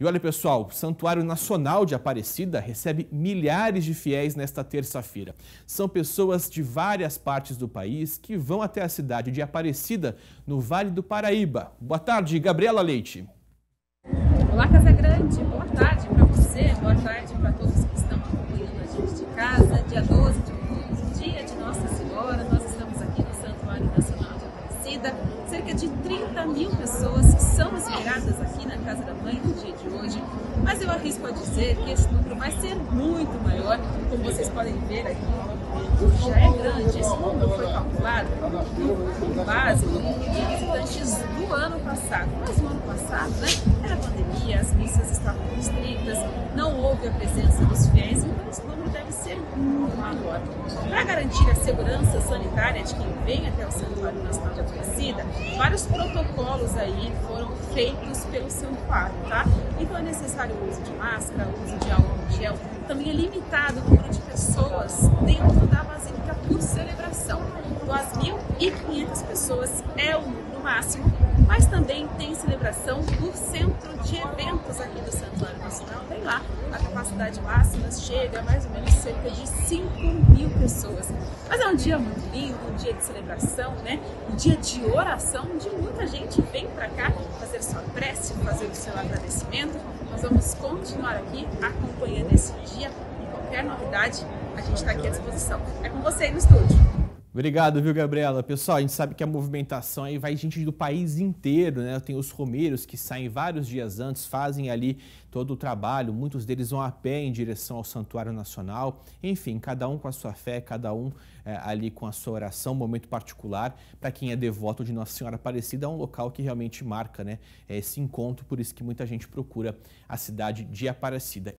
E olha, pessoal, o Santuário Nacional de Aparecida recebe milhares de fiéis nesta terça-feira. São pessoas de várias partes do país que vão até a cidade de Aparecida, no Vale do Paraíba. Boa tarde, Gabriela Leite. Olá, Casa Grande. Boa tarde para você, boa tarde para todos que estão acompanhando a gente de casa. Dia 12 de outubro, dia de Nossa Senhora, nós estamos aqui no Santuário Nacional de Aparecida. Cerca de 30 mil pessoas são esperadas aqui na Casa da Mãe no dia mas eu arrisco a dizer que esse número vai ser muito maior, como vocês podem ver aqui, já é grande. Esse número foi calculado no básico de visitantes do ano passado, mas no ano passado, né, era pandemia, as missas estavam houve a presença dos fiéis, então esse número deve ser muito maior. Para garantir a segurança sanitária de quem vem até o Santuário Nacional de Aparecida, vários protocolos aí foram feitos pelo santuário, tá? Então é necessário o uso de máscara, o uso de álcool gel, também é limitado o número de pessoas dentro da Basílica por celebração. 2.500 pessoas é o número máximo, mas também tem celebração no centro de eventos aqui do Santuário Nacional. Lá a capacidade máxima chega a mais ou menos cerca de 5 mil pessoas. Mas é um dia muito lindo, um dia de celebração, né? Um dia de oração, onde muita gente vem para cá fazer sua prece, fazer o seu agradecimento. Nós vamos continuar aqui acompanhando esse dia e qualquer novidade a gente está aqui à disposição. É com você aí no estúdio. Obrigado, viu, Gabriela? Pessoal, a gente sabe que a movimentação aí vai gente do país inteiro, né? Tem os romeiros que saem vários dias antes, fazem ali todo o trabalho, muitos deles vão a pé em direção ao Santuário Nacional. Enfim, cada um com a sua fé, cada um é, ali com a sua oração, momento particular. Para quem é devoto de Nossa Senhora Aparecida, é um local que realmente marca né, esse encontro, por isso que muita gente procura a cidade de Aparecida.